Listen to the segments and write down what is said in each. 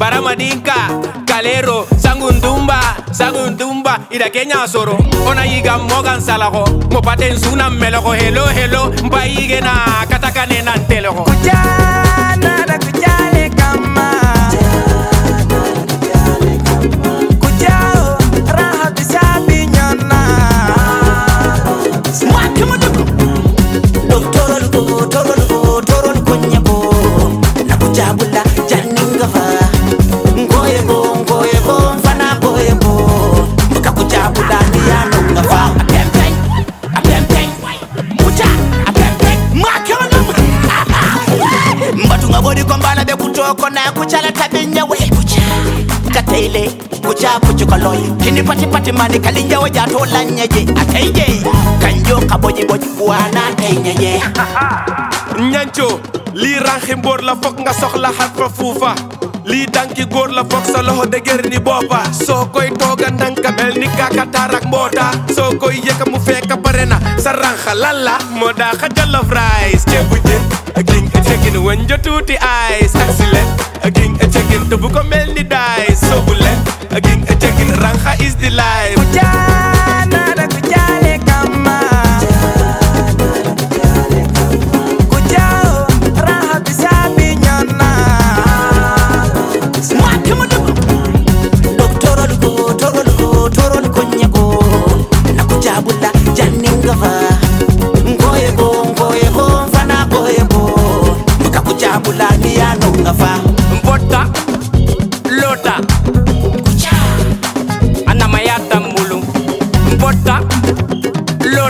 baramadinka baramadinka kalero sangundumba sangundumba ida kenya soro. Ona yiga mogan salako mo paten sunan meloko hello hello mba yigena katakane nan Kujana Mbatunga bodi kombana be kutoko na kuchala tabinya we Kucha Katele Kucha puchukaloy Kini pati pati mani kalinja waja tola nyeje. Ateje Kanjo kaboji boji buana tenyeje nyancho li ranxi mbóor la fok nga soxla xar fa fuufa lii danki góor la fokk sa loxo dëgër ni boppa soo koy tooga ndanka mel ni kakataar ak mboota koy yëkka mu fekka pare na sa ranxa lalla moo daa xa jollof rice. ceebu jën a king a cekin wënjo tuuti ice. ak si len a king a cekin te ko mel ni daay soobu len a king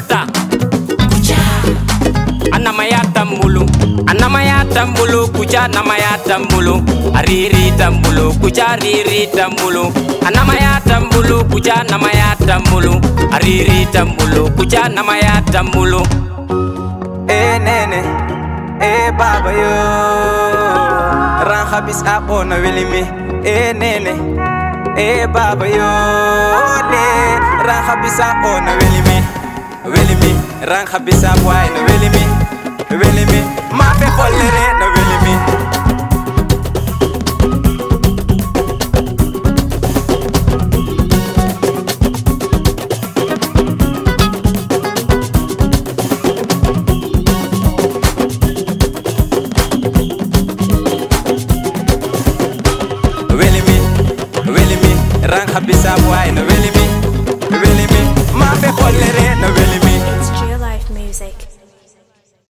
lota anamayata mbulu anamayata mbulu kucha anamayata mbulu aririta mbulu kucha aririta mbulu anamayata mbulu kucha anamayata mbulu aririta mbulu kucha anamayata mbulu Eh nene Eh baba yo. Ran habis ako na wili mi Eh nene Eh baba yo. Le Ran habis ako na wili weli mi rang xabisa waay no weli mi weli mi maa fe mi rang habisa boy really